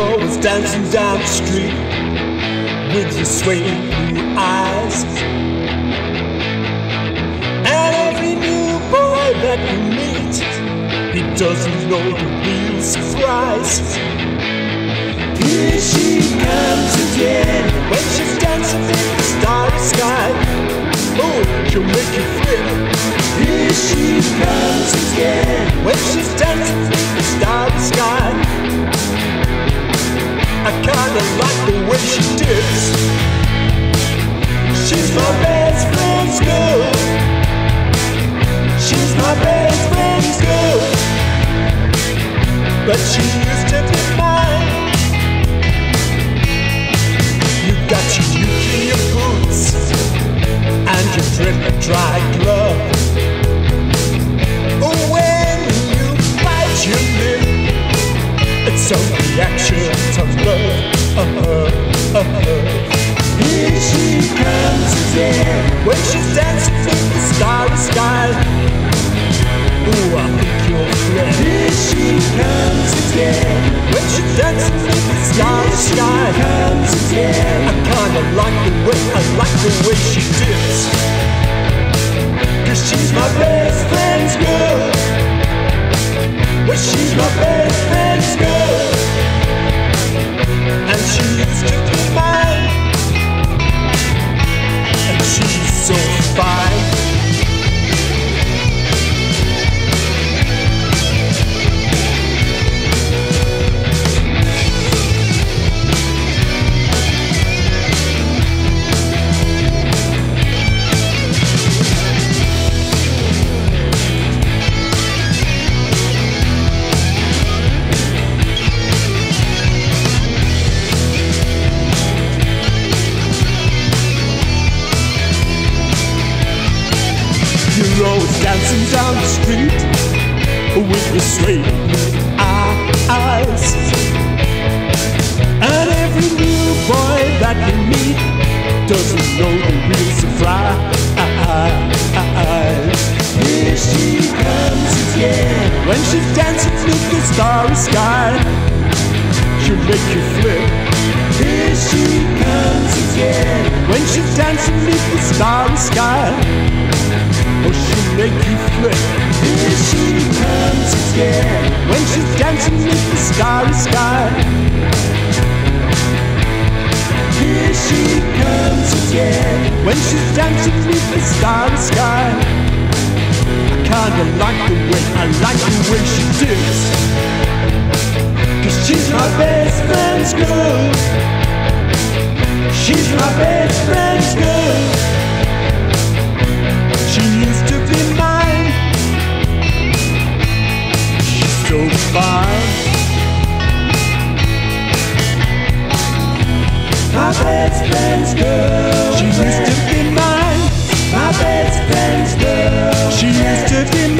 Always dancing down the street with your swaying eyes. And every new boy that you meet, he doesn't know the real surprise. Here she comes again when she's dancing in the starry sky. Oh, she'll make you flip. Here she comes again But she to be mine. You got your Yuki boots and your drip dry glove. Oh, when you bite your lip, it's a reaction of love. Uh-huh, uh-huh. Here she comes again when she's dancing in the starry sky. Ooh, friend. Here she comes again when she's dancing in the sky. comes again. I kinda like the way I like the way she dips. Dancing down the street with your swaying eyes. And every new boy that you meet doesn't know the real surprise. Here she comes again when she's dancing with the starry sky. She'll make you flip. Here she comes again when she's dancing with the starry sky. Make you flip. Here she comes again when she's dancing with the starry sky. Here she comes again when she's dancing with the starry sky. I kinda like the way I like the way she dips. Cause she's my best friend's girl. She's. My best friend's girl. She used to be mine. My best friend's girl. She used to be